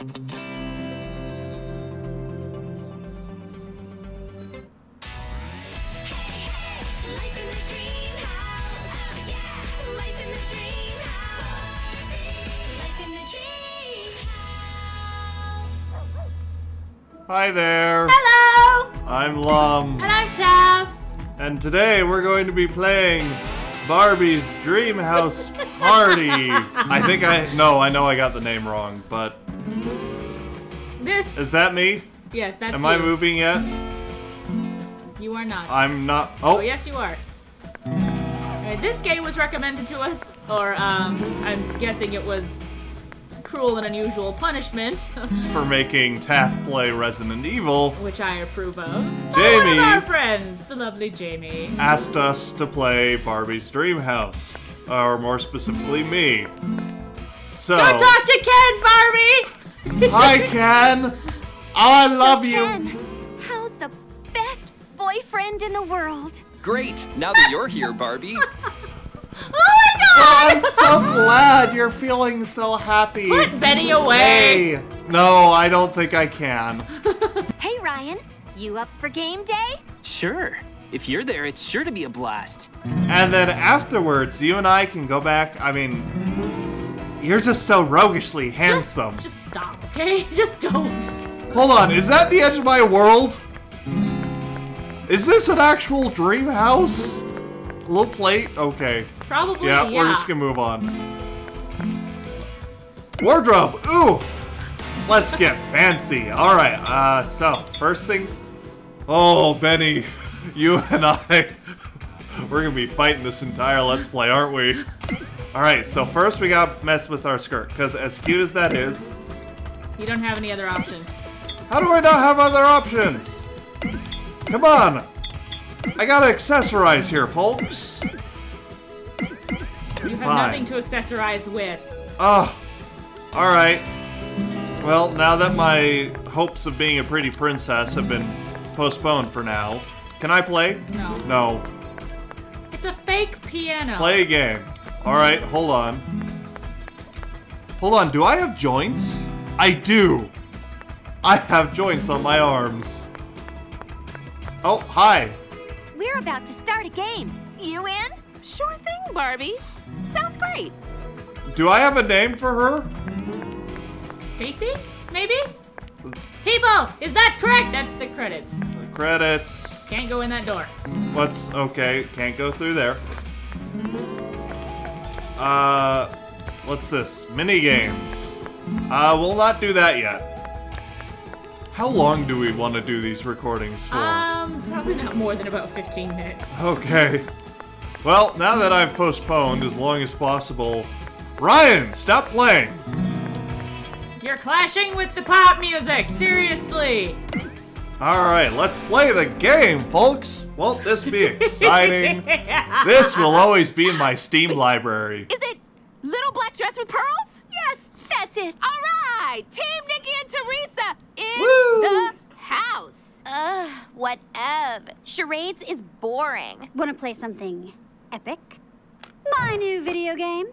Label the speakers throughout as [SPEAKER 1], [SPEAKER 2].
[SPEAKER 1] Hi there.
[SPEAKER 2] Hello!
[SPEAKER 1] I'm Lum.
[SPEAKER 2] And I'm Taf.
[SPEAKER 1] And today we're going to be playing Barbie's Dream House Party. I think I no, I know I got the name wrong, but
[SPEAKER 2] This.
[SPEAKER 1] is that me?
[SPEAKER 2] yes, that's me.
[SPEAKER 1] Am
[SPEAKER 2] you.
[SPEAKER 1] I moving yet?
[SPEAKER 2] You are not.
[SPEAKER 1] I'm not.
[SPEAKER 2] oh,
[SPEAKER 1] Oh,
[SPEAKER 2] yes, you are. This game was recommended to us, or um, I'm guessing it was cruel and unusual punishment,
[SPEAKER 1] for making Taf play Resident Evil,
[SPEAKER 2] which I approve of. One
[SPEAKER 1] Jamie.
[SPEAKER 2] of our friends, the lovely Jamie.
[SPEAKER 1] asked us to play Barbie's Dream House, or more specifically me. So,
[SPEAKER 2] Go talk to Ken, Barbie.
[SPEAKER 1] Hi Ken. Oh, I love you.
[SPEAKER 3] Ken, how's the best boyfriend in the world?
[SPEAKER 4] Great! Now that you're here, Barbie.
[SPEAKER 2] Oh my God!
[SPEAKER 1] I'm so glad you're feeling so happy.
[SPEAKER 2] Put Betty away.
[SPEAKER 1] Hey, no, I don't think I can.
[SPEAKER 3] Hey Ryan, you up for game day?
[SPEAKER 4] Sure. If you're there, it's sure to be a blast.
[SPEAKER 1] And then afterwards, you and I can go back. I mean, you're just so roguishly handsome.
[SPEAKER 2] just stop, okay? Just don't.
[SPEAKER 1] Hold on, is that the edge of my world? Is this an actual dream house? Little plate? Okay.
[SPEAKER 2] Probably,
[SPEAKER 1] Yeah,
[SPEAKER 2] yeah.
[SPEAKER 1] we're just gonna move on. Wardrobe! Ooh! Let's get fancy. Alright, uh, so, first things. Oh, Benny, you and I, we're gonna be fighting this entire Let's Play, aren't we? Alright, so first we gotta mess with our skirt, because as cute as that is,
[SPEAKER 2] You don't have any other option.
[SPEAKER 1] how do I not have other options? Come on! I gotta accessorize here, folks.
[SPEAKER 2] You have
[SPEAKER 1] Fine.
[SPEAKER 2] nothing to accessorize with.
[SPEAKER 1] Ah, oh, alright. Well, now that my hopes of being a pretty princess have been postponed for now, can I play?
[SPEAKER 2] No.
[SPEAKER 1] No.
[SPEAKER 2] It's a fake piano.
[SPEAKER 1] Play a game. Alright, hold on. Hold on, do I have joints? I do. I have joints on my arms. Oh, hi.
[SPEAKER 3] We're about to start a game. You in?
[SPEAKER 5] Sure thing, Barbie. Sounds great.
[SPEAKER 1] Do I have a name for her?
[SPEAKER 2] Stacy? Maybe? People, is that correct? That's the credits.
[SPEAKER 1] The credits.
[SPEAKER 2] Can't go in that door.
[SPEAKER 1] What's okay? Can't go through there. Uh, what's this? Mini games. Uh, we'll not do that yet. How long do we want to do these recordings for?
[SPEAKER 2] Um, probably not more than about 15 minutes.
[SPEAKER 1] okay. Well, now that I've postponed as long as possible, Ryan, stop playing.
[SPEAKER 2] You're clashing with the pop music, seriously.
[SPEAKER 1] All right, let's play the game, folks. Won't this be exciting? this will always be in my Steam library.
[SPEAKER 5] Is it Little Black Dress with Pearls?
[SPEAKER 3] Yes, that's it.
[SPEAKER 5] All right, Team Nikki and Teresa in
[SPEAKER 1] Woo!
[SPEAKER 5] the house.
[SPEAKER 3] Ugh, whatever. Charades is boring.
[SPEAKER 6] Want to play something epic? My new video game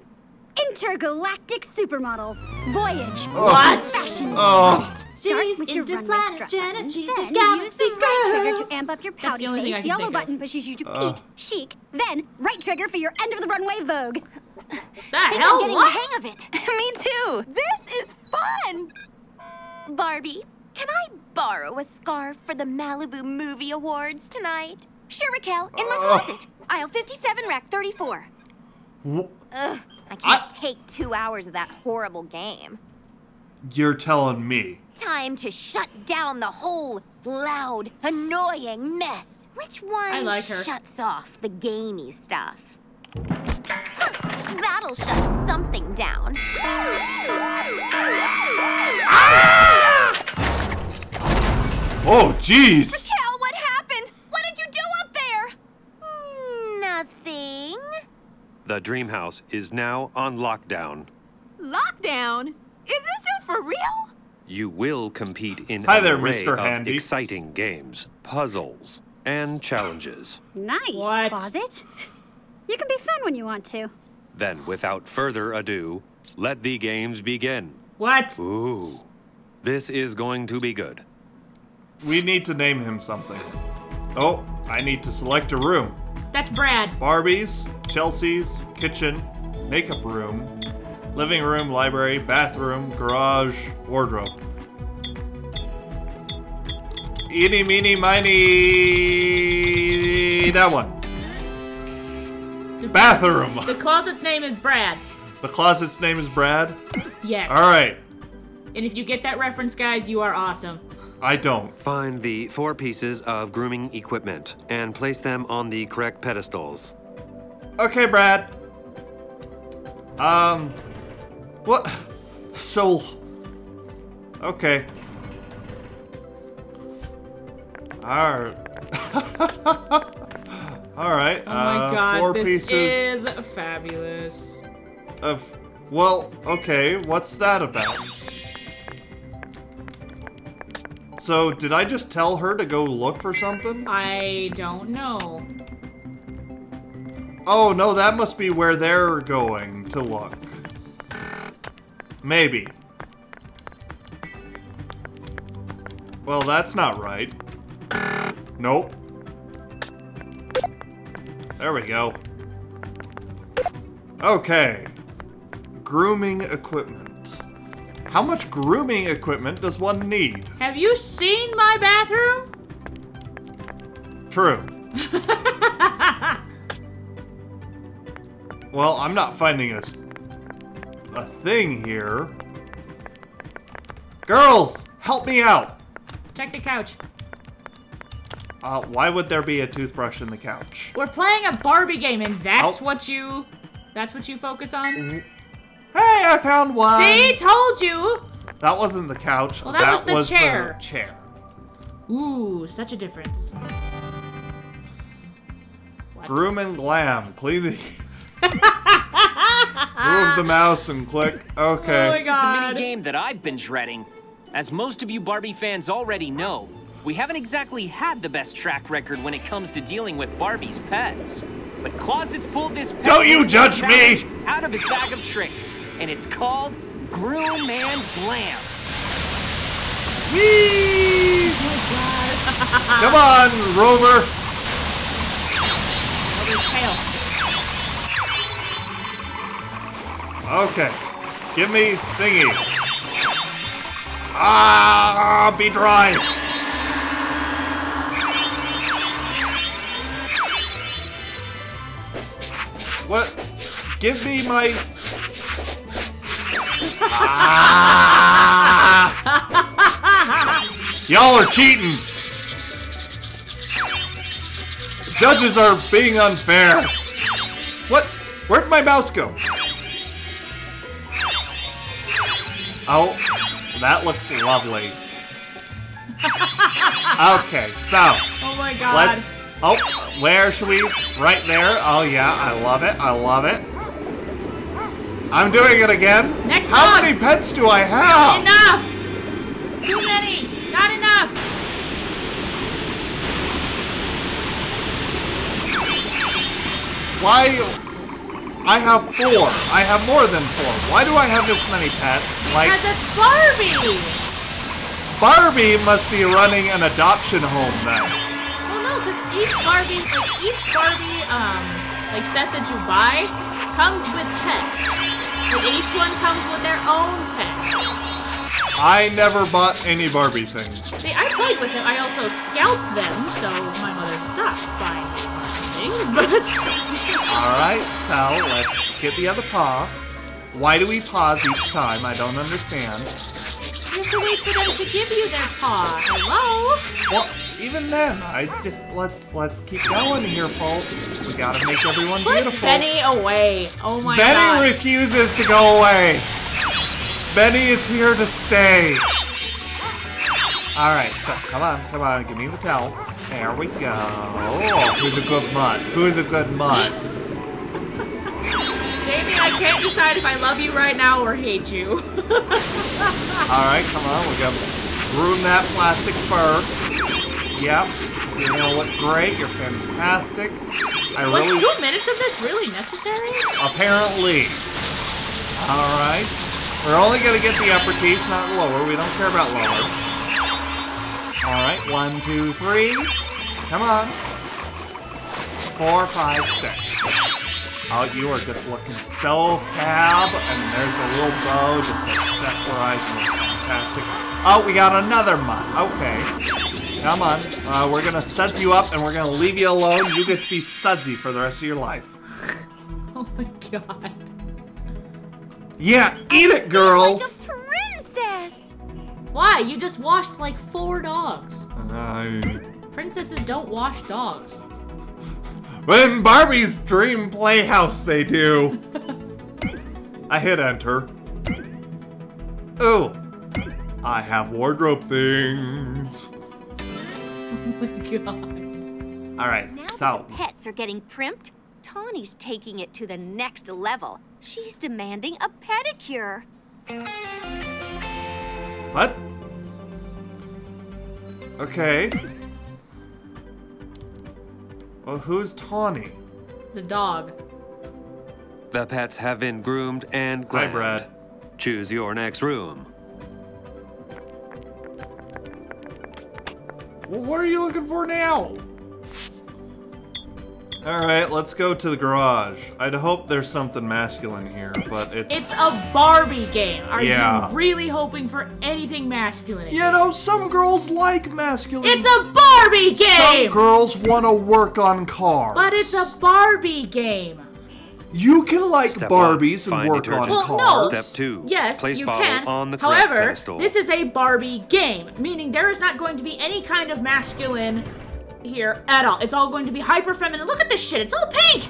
[SPEAKER 6] Intergalactic Supermodels Voyage. Oh.
[SPEAKER 2] What?
[SPEAKER 6] Fashion.
[SPEAKER 1] Oh.
[SPEAKER 6] Start with your runway strut button, then use the right trigger to amp up your
[SPEAKER 2] That's
[SPEAKER 6] pouty
[SPEAKER 2] the only
[SPEAKER 6] face. Yellow
[SPEAKER 2] think of.
[SPEAKER 6] button pushes you to uh. peak, chic. Then right trigger for your end of the runway vogue.
[SPEAKER 2] The
[SPEAKER 3] I'm
[SPEAKER 2] hell?
[SPEAKER 3] getting
[SPEAKER 2] What?
[SPEAKER 3] the hang of it.
[SPEAKER 5] Me too. This is fun.
[SPEAKER 3] Barbie, can I borrow a scarf for the Malibu Movie Awards tonight? Sure, Raquelle, in my
[SPEAKER 1] Ugh.
[SPEAKER 3] closet. Aisle 57, rack 34.
[SPEAKER 1] Wh-
[SPEAKER 3] Ugh, I can't
[SPEAKER 1] I-
[SPEAKER 3] take two hours of that horrible game.
[SPEAKER 1] You're telling me.
[SPEAKER 3] Time to shut down the whole loud, annoying mess. Which one
[SPEAKER 2] I like her.
[SPEAKER 3] shuts off the gamey stuff? That'll shut something down. Ah!
[SPEAKER 1] Oh, jeez.
[SPEAKER 3] Cal, what happened? What did you do up there? Hmm, Nothing.
[SPEAKER 7] The Dream House is now on lockdown.
[SPEAKER 5] Lockdown? Is this dude for real?
[SPEAKER 7] You will compete in
[SPEAKER 1] Hi
[SPEAKER 7] an
[SPEAKER 1] there,
[SPEAKER 7] array
[SPEAKER 1] Mr.
[SPEAKER 7] of
[SPEAKER 1] Handy.
[SPEAKER 7] exciting games, puzzles, and challenges.
[SPEAKER 6] Nice
[SPEAKER 2] What?
[SPEAKER 6] closet. You can be fun when you want to.
[SPEAKER 7] Then, without further ado, let the games begin.
[SPEAKER 2] What?
[SPEAKER 7] Ooh, This is going to be good.
[SPEAKER 1] We need to name him something. Oh, I need to select a room.
[SPEAKER 2] That's Brad.
[SPEAKER 1] Barbie's, Chelsea's, kitchen, makeup room, living room, library, bathroom, garage, wardrobe. Eeny, meeny, miny. That one.
[SPEAKER 2] The,
[SPEAKER 1] Bathroom.
[SPEAKER 2] The closet's name is Brad.
[SPEAKER 1] The closet's name is Brad.
[SPEAKER 2] Yes.
[SPEAKER 1] All right.
[SPEAKER 2] And if you get that reference, guys, you are awesome.
[SPEAKER 1] I don't.
[SPEAKER 7] Find the four pieces of grooming equipment and place them on the correct pedestals.
[SPEAKER 1] Okay, Brad. Um, what? So, okay. All right. All right.
[SPEAKER 2] Oh my
[SPEAKER 1] uh,
[SPEAKER 2] god,
[SPEAKER 1] four
[SPEAKER 2] this
[SPEAKER 1] pieces
[SPEAKER 2] is fabulous.
[SPEAKER 1] of. Well, okay. What's that about? So, did I just tell her to go look for something?
[SPEAKER 2] I don't know.
[SPEAKER 1] Oh, no, that must be where they're going to look. Maybe. Well, that's not right. Nope. There we go. Okay. Grooming equipment. How much grooming equipment does one need?
[SPEAKER 2] Have you seen my bathroom?
[SPEAKER 1] True. well, I'm not finding a, a thing here. Girls, help me out.
[SPEAKER 2] Check the couch.
[SPEAKER 1] Uh, why would there be a toothbrush in the couch?
[SPEAKER 2] We're playing a Barbie game, and that's
[SPEAKER 1] Oh.
[SPEAKER 2] what you. That's what you focus on.
[SPEAKER 1] Hey, I found one.
[SPEAKER 2] See, told you.
[SPEAKER 1] That wasn't the couch.
[SPEAKER 2] Well, that was the chair.
[SPEAKER 1] the chair.
[SPEAKER 2] Ooh, such a difference. What?
[SPEAKER 1] Groom and glam. Clean the. Move the mouse and click. Okay.
[SPEAKER 2] Oh my god.
[SPEAKER 4] This is The mini game that I've been dreading. As most of you Barbie fans already know, we haven't exactly had the best track record when it comes to dealing with Barbie's pets. But Closets pulled this pet
[SPEAKER 1] Don't you judge me!
[SPEAKER 4] out of his bag of tricks, and it's called Groom and Glam.
[SPEAKER 1] Whee! Come on, Rover. Okay. Give me thingy. Ah, be dry. What? Give me my. Ah! Y'all are cheating. Judges are being unfair. What? Where'd my mouse go? Oh, that looks lovely. okay, so
[SPEAKER 2] Oh my god.
[SPEAKER 1] let's. Oh, where should we? Right there. Oh yeah, I love it. I love it. I'm doing it again.
[SPEAKER 2] Next
[SPEAKER 1] How
[SPEAKER 2] one.
[SPEAKER 1] many pets do I have?
[SPEAKER 2] Enough! Too many! Not enough!
[SPEAKER 1] Why? I have four. I have more than four. Why do I have this many pets? Like
[SPEAKER 2] Because it's Barbie!
[SPEAKER 1] Barbie must be running an adoption home then.
[SPEAKER 2] Well, no, because each Barbie, like each Barbie, um, like set that you buy comes with pets. Like each one comes with their own pet.
[SPEAKER 1] I never bought any Barbie things.
[SPEAKER 2] See, I played with them. I also scalped them, so my mother stopped buying things. But
[SPEAKER 1] Alright, so let's get the other paw. Why do we pause each time? I don't understand.
[SPEAKER 2] you have to wait for them to give you their paw. Hello?
[SPEAKER 1] Well, even then, I just let's let's keep going here, folks. We gotta make everyone
[SPEAKER 2] Put
[SPEAKER 1] beautiful.
[SPEAKER 2] Benny away. Oh my
[SPEAKER 1] Benny
[SPEAKER 2] god.
[SPEAKER 1] Benny refuses to go away. Benny is here to stay. Alright, so come on, come on, give me the towel. There we go. Oh, who's a good mutt? Who's a good mutt?
[SPEAKER 2] Jamie, I can't decide if I love you right now or hate you.
[SPEAKER 1] Alright, come on, we're gonna groom that plastic fur. Yep. You're gonna look great, you're fantastic. I
[SPEAKER 2] Was
[SPEAKER 1] really
[SPEAKER 2] two minutes of this really necessary?
[SPEAKER 1] apparently. Alright. We're only gonna get the upper teeth, not lower. We don't care about lower. Alright, one, two, three. Come on. Four, five, six. Oh, you are just looking so fab. And there's a little bow just accessorizing it. Fantastic. Oh, we got another mud. Okay. Come on. Uh, we're gonna suds you up and we're gonna leave you alone. You get to be sudsy for the rest of your life.
[SPEAKER 2] Oh my god.
[SPEAKER 1] Yeah, eat it, girls!
[SPEAKER 6] Like a princess!
[SPEAKER 2] Why? You just washed like four dogs.
[SPEAKER 1] Uh,
[SPEAKER 2] Princesses don't wash dogs.
[SPEAKER 1] in Barbie's dream playhouse, they do. I hit enter. Ooh, I have wardrobe things.
[SPEAKER 2] Oh my god.
[SPEAKER 1] All right,
[SPEAKER 5] Now
[SPEAKER 1] so
[SPEAKER 5] that the pets are getting primped, Tawny's taking it to the next level. She's demanding a pedicure.
[SPEAKER 1] what? Okay. Well, who's Tawny?
[SPEAKER 2] The dog.
[SPEAKER 7] The pets have been groomed and
[SPEAKER 1] Hi,
[SPEAKER 7] groomed.
[SPEAKER 1] Brad.
[SPEAKER 7] Choose your next room.
[SPEAKER 1] Well, what are you looking for now? All right, let's go to the garage. I'd hope there's something masculine here, but it's.
[SPEAKER 2] It's a Barbie game. Are
[SPEAKER 1] Yeah.
[SPEAKER 2] you really hoping for anything masculine?
[SPEAKER 1] you know, some girls like masculine.
[SPEAKER 2] It's a Barbie game!
[SPEAKER 1] Some
[SPEAKER 2] game!
[SPEAKER 1] girls want to work on cars.
[SPEAKER 2] But it's a Barbie game.
[SPEAKER 1] You can like
[SPEAKER 7] Step
[SPEAKER 1] Barbies
[SPEAKER 7] one,
[SPEAKER 1] and work
[SPEAKER 7] detergent.
[SPEAKER 1] on
[SPEAKER 2] Well, no.
[SPEAKER 7] Step two.
[SPEAKER 2] Yes,
[SPEAKER 7] Place
[SPEAKER 2] you can.
[SPEAKER 7] on the
[SPEAKER 2] However, this is a Barbie game, meaning there is not going to be any kind of masculine here at all. It's all going to be hyper feminine. Look at this shit. It's all pink.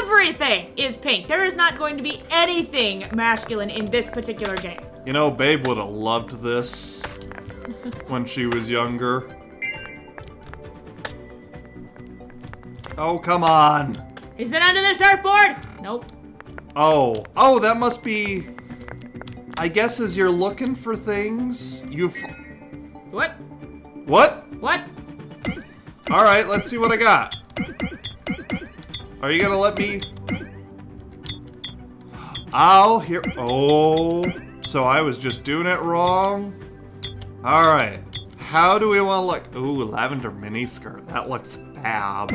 [SPEAKER 2] Everything is pink. There is not going to be anything masculine in this particular game.
[SPEAKER 1] You know, Babe would have loved this when she was younger. Oh, come on.
[SPEAKER 2] Is it under the surfboard? Nope.
[SPEAKER 1] Oh, oh, that must be. I guess as you're looking for things, you.
[SPEAKER 2] What?
[SPEAKER 1] what?
[SPEAKER 2] What?
[SPEAKER 1] All right, let's see what I got. Are you gonna let me? Oh, here. Oh, so I was just doing it wrong. All right. How do we want to look? Ooh, lavender miniskirt. That looks fab.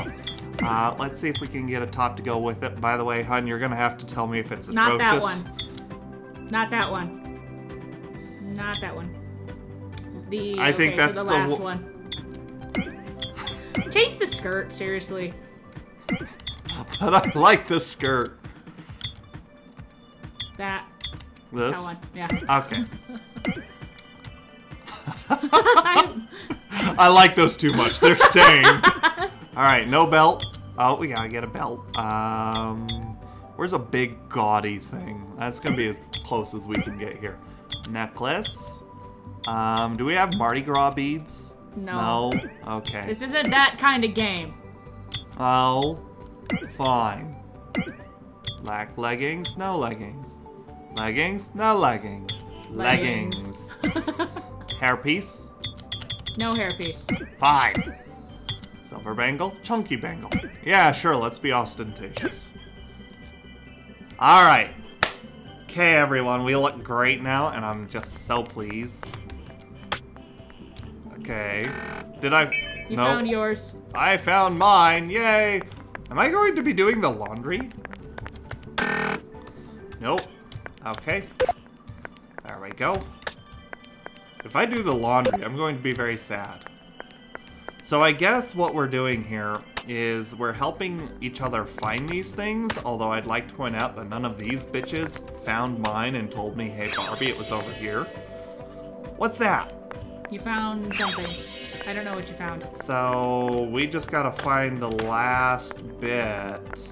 [SPEAKER 1] Uh, let's see if we can get a top to go with it. By the way, hun, you're gonna have to tell me if it's atrocious.
[SPEAKER 2] Not that one. Not that one. Not that one. The
[SPEAKER 1] I think
[SPEAKER 2] okay,
[SPEAKER 1] that's
[SPEAKER 2] so
[SPEAKER 1] the
[SPEAKER 2] the last one. Change the skirt, seriously.
[SPEAKER 1] But I like this skirt.
[SPEAKER 2] That
[SPEAKER 1] This.
[SPEAKER 2] that one. Yeah.
[SPEAKER 1] Okay.
[SPEAKER 2] I-
[SPEAKER 1] I like those too much. They're staying. All right, no belt. Oh, we gotta get a belt. Um, where's a big gaudy thing? That's gonna be as close as we can get here. Necklace. Um, do we have Mardi Gras beads?
[SPEAKER 2] No.
[SPEAKER 1] No. Okay.
[SPEAKER 2] this isn't that kind of game.
[SPEAKER 1] Oh, fine. Black leggings, no leggings. Leggings, no leggings. Leggings. Hairpiece,
[SPEAKER 2] No hairpiece.
[SPEAKER 1] fine. Silver bangle, chunky bangle. Yeah, sure, let's be ostentatious. Alright. Okay, everyone, we look great now, and I'm just so pleased. Okay. Did I.
[SPEAKER 2] You
[SPEAKER 1] nope.
[SPEAKER 2] found yours.
[SPEAKER 1] I found mine. Yay. Am I going to be doing the laundry? Nope. Okay. There we go. If I do the laundry, I'm going to be very sad. So I guess what we're doing here is we're helping each other find these things, although I'd like to point out that none of these bitches found mine and told me, hey Barbie, it was over here. What's that?
[SPEAKER 2] You found something. I don't know what you found.
[SPEAKER 1] So we just gotta find the last bit.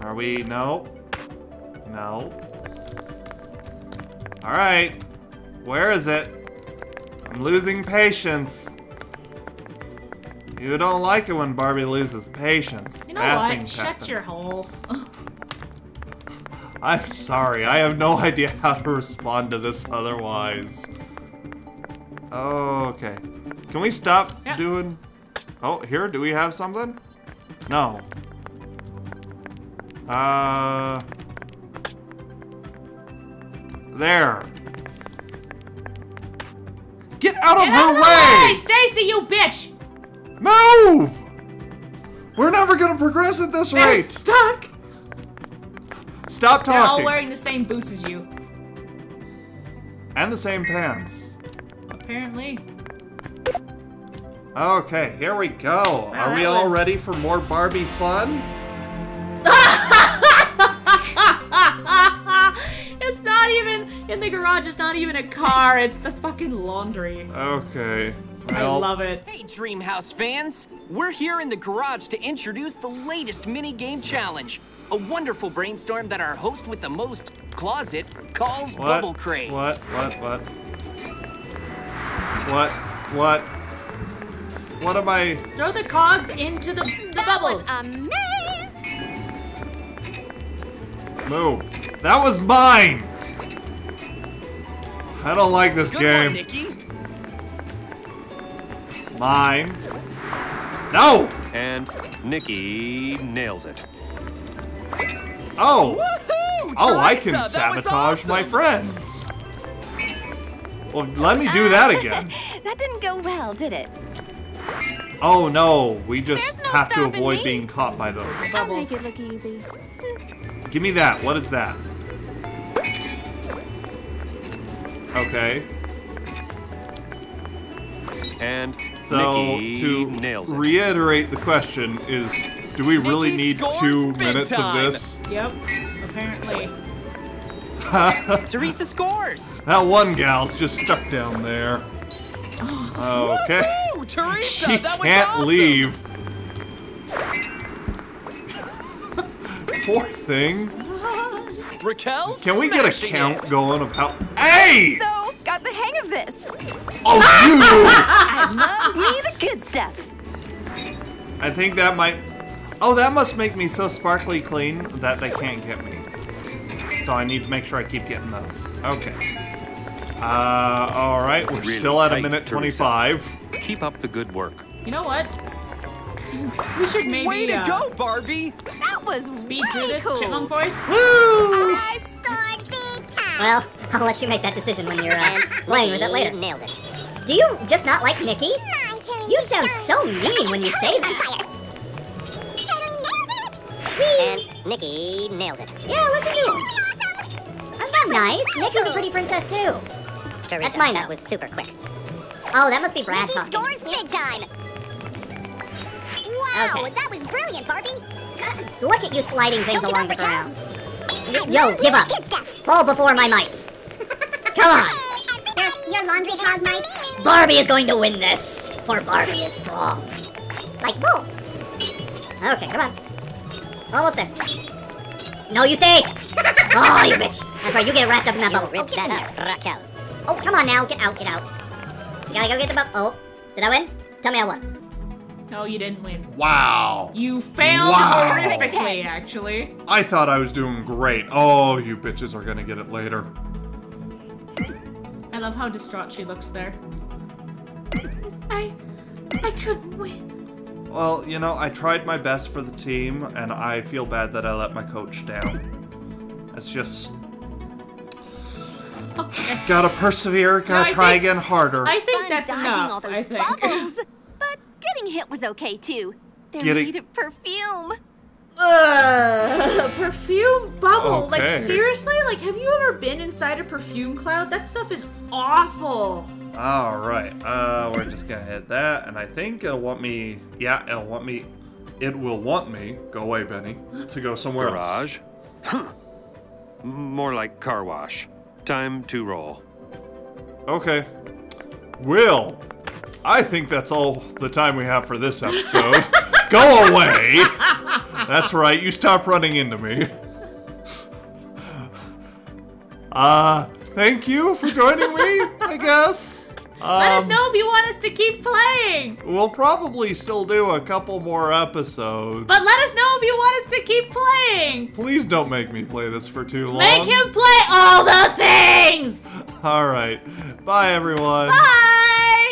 [SPEAKER 1] Are we? No. No. All right. Where is it? I'm losing patience. You don't like it when Barbie loses patience.
[SPEAKER 2] You know
[SPEAKER 1] Bad
[SPEAKER 2] what? Shut
[SPEAKER 1] happen.
[SPEAKER 2] your hole.
[SPEAKER 1] I'm sorry. I have no idea how to respond to this otherwise. Okay. Can we stop
[SPEAKER 2] Yeah.
[SPEAKER 1] doing... Oh, here? Do we have something? No. Uh... There. Out of
[SPEAKER 2] Get
[SPEAKER 1] her
[SPEAKER 2] out of the
[SPEAKER 1] way!
[SPEAKER 2] way! Stacy, you bitch!
[SPEAKER 1] Move! We're never gonna progress at this
[SPEAKER 2] They're
[SPEAKER 1] rate.
[SPEAKER 2] stuck!
[SPEAKER 1] Stop talking!
[SPEAKER 2] They're all wearing the same boots as you.
[SPEAKER 1] and the same pants.
[SPEAKER 2] Apparently.
[SPEAKER 1] Okay, here we go. Are we all
[SPEAKER 2] was-
[SPEAKER 1] ready for more Barbie fun?
[SPEAKER 2] In the garage, it's not even a car, it's the fucking laundry.
[SPEAKER 1] Okay.
[SPEAKER 2] I love it.
[SPEAKER 4] Hey, Dreamhouse fans! We're here in the garage to introduce the latest mini game challenge. A wonderful brainstorm that our host with the most closet calls
[SPEAKER 1] What?
[SPEAKER 4] Bubble Craze.
[SPEAKER 1] What? What? What? What? What? What am I?
[SPEAKER 2] Throw the cogs into the, the
[SPEAKER 5] That
[SPEAKER 2] bubbles.
[SPEAKER 5] was amazing!
[SPEAKER 1] Move. That was mine. I don't like this
[SPEAKER 4] Good
[SPEAKER 1] game.
[SPEAKER 4] one, Nikki.
[SPEAKER 1] Mine. No.
[SPEAKER 7] And Nikki nails it.
[SPEAKER 1] Oh. Oh, I can
[SPEAKER 4] that was
[SPEAKER 1] sabotage my friends. Well, let me do that again.
[SPEAKER 5] that didn't go well, did it?
[SPEAKER 1] Oh no, we just
[SPEAKER 5] no
[SPEAKER 1] have to avoid
[SPEAKER 5] me.
[SPEAKER 1] being caught by those.
[SPEAKER 5] I'll make it look easy.
[SPEAKER 1] Give me that. What is that? Okay.
[SPEAKER 7] And
[SPEAKER 1] So
[SPEAKER 7] Nikki
[SPEAKER 1] to
[SPEAKER 7] nails it.
[SPEAKER 1] reiterate the question is do we really
[SPEAKER 4] Nikki
[SPEAKER 1] need two minutes
[SPEAKER 4] time.
[SPEAKER 1] of this?
[SPEAKER 2] Yep, apparently.
[SPEAKER 4] Teresa scores!
[SPEAKER 1] That one gal's just stuck down there. Okay.
[SPEAKER 4] Teresa,
[SPEAKER 1] She
[SPEAKER 4] that was
[SPEAKER 1] can't
[SPEAKER 4] awesome.
[SPEAKER 1] leave. Poor thing.
[SPEAKER 4] Raquelle,
[SPEAKER 1] Can we get a count
[SPEAKER 4] it.
[SPEAKER 1] going of how? Hey!
[SPEAKER 5] So, got the hang of this.
[SPEAKER 1] Oh, you!
[SPEAKER 5] I love me the good stuff.
[SPEAKER 1] I think that might. Oh, that must make me so sparkly clean that they can't get me. So I need to make sure I keep getting those. Okay. Uh, all right. We're
[SPEAKER 7] Really
[SPEAKER 1] still at a minute 25.
[SPEAKER 7] Keep up the good work.
[SPEAKER 2] You know what? We should maybe
[SPEAKER 4] Way to
[SPEAKER 2] uh,
[SPEAKER 4] go, Barbie!
[SPEAKER 5] That was
[SPEAKER 2] speed
[SPEAKER 5] way
[SPEAKER 2] through this
[SPEAKER 5] cool.
[SPEAKER 2] chipmunk voice.
[SPEAKER 1] Woo!
[SPEAKER 6] I scored big time.
[SPEAKER 8] Well, I'll let you make that decision when you're uh, playing with it later.
[SPEAKER 6] Nails it.
[SPEAKER 8] Do you just not like Nikki?
[SPEAKER 6] My turn
[SPEAKER 8] You sound
[SPEAKER 6] shine.
[SPEAKER 8] so mean when you say that.
[SPEAKER 6] Totally nailed it. And Nikki nails it.
[SPEAKER 8] Yeah, listen to him. That's not nice. Nikki's a pretty princess too.
[SPEAKER 6] Teresa,
[SPEAKER 8] That's mine,
[SPEAKER 6] That was super quick.
[SPEAKER 8] Oh, that must be Brad
[SPEAKER 6] Nikki
[SPEAKER 8] talking.
[SPEAKER 6] scores big time. Wow,
[SPEAKER 8] Okay.
[SPEAKER 6] that was brilliant, Barbie.
[SPEAKER 8] Uh, look at you sliding things along the ground. Yo, give up. Fall before my might. Come on.
[SPEAKER 6] Your, your laundry hog might.
[SPEAKER 8] Barbie is going to win this, for Barbie is strong. Like bull. Okay, come on. We're almost there. No, you stay. oh, you bitch. That's right, you get wrapped up in that
[SPEAKER 6] You
[SPEAKER 8] bubble. Oh,
[SPEAKER 6] that up, Raquelle.
[SPEAKER 8] Oh, come on now. Get out, get out. You gotta go get the bubble. Oh, did I win? Tell me I won.
[SPEAKER 2] No, you didn't win.
[SPEAKER 1] Wow.
[SPEAKER 2] You failed
[SPEAKER 1] Wow.
[SPEAKER 2] horrifically, actually.
[SPEAKER 1] I thought I was doing great. Oh, you bitches are gonna get it later.
[SPEAKER 2] I love how distraught she looks there. I, I couldn't win.
[SPEAKER 1] Well, you know, I tried my best for the team, and I feel bad that I let my coach down. It's just. Gotta persevere, gotta
[SPEAKER 2] I
[SPEAKER 1] try
[SPEAKER 2] think-
[SPEAKER 1] again harder.
[SPEAKER 2] I think
[SPEAKER 5] Fun
[SPEAKER 2] that's
[SPEAKER 5] dodging
[SPEAKER 2] enough.
[SPEAKER 5] all those
[SPEAKER 2] I think.
[SPEAKER 5] bubbles. hit was okay too. They're
[SPEAKER 1] Getting-
[SPEAKER 5] made of perfume.
[SPEAKER 2] Ugh, perfume bubble. Like seriously? Like have you ever been inside a perfume cloud? That stuff is awful.
[SPEAKER 1] Alright, uh, we're just gonna hit that, and I think it'll want me. Yeah, it'll want me. It will want me. Go away, Benny. To go somewhere else.
[SPEAKER 7] Garage. Huh. More like car wash. Time to roll.
[SPEAKER 1] Okay. Will, I think that's all the time we have for this episode. Go away! That's right, you stop running into me. Uh, thank you for joining me, I guess.
[SPEAKER 2] Let us
[SPEAKER 1] Um,
[SPEAKER 2] know if you want us to keep playing.
[SPEAKER 1] We'll probably still do a couple more episodes.
[SPEAKER 2] But let us know if you want us to keep playing.
[SPEAKER 1] Please don't make me play this for too long.
[SPEAKER 2] Make him play all the things.
[SPEAKER 1] All right. Bye, everyone.
[SPEAKER 2] Bye.